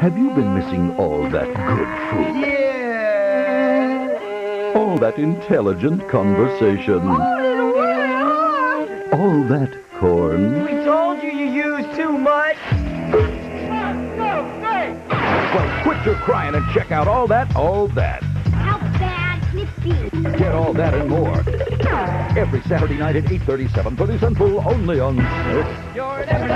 Have you been missing all that good food? Yeah. All that intelligent conversation? All that corn? We told you you used too much. Well, quit your crying and check out all that, all that. How bad can it be? Get all that and more. Every Saturday night at 8.37 for the Central, only on You're never.